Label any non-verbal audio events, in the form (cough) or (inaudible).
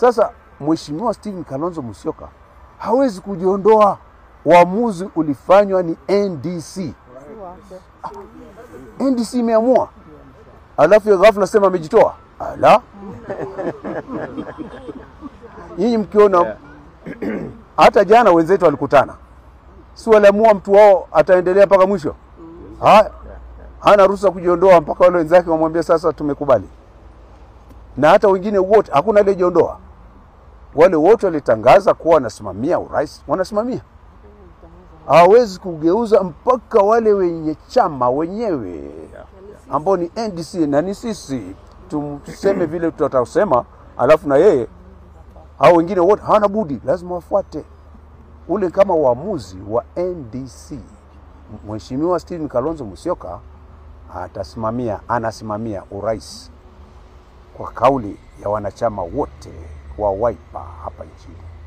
Sasa Mheshimiwa Stephen Kalonzo Musyoka hawezi kujiondoa. Uamuzi ulifanywa ni NDC. Ah, NDC imeamua, alafu ghafla sema amejitoa. Ala, (laughs) nyinyi mkiona (clears throat) hata jana wenzetu walikutana, si waliamua mtu wao ataendelea mpaka mwisho. Haya, hana ruhusa kujiondoa mpaka wale wenzake wamwambia sasa tumekubali. Na hata wengine wote hakuna aliyejiondoa, wale wote walitangaza kuwa wanasimamia urais, wanasimamia. Hawawezi kugeuza mpaka wale wenye chama wenyewe ambao ni NDC na ni sisi. Tuseme vile tutasema, alafu na yeye hao wengine wote hawana budi, lazima wafuate. Ule kama uamuzi wa NDC. Mheshimiwa Stephen Kalonzo Musyoka atasimamia, anasimamia urais kwa kauli ya wanachama wote 我为爸爸而。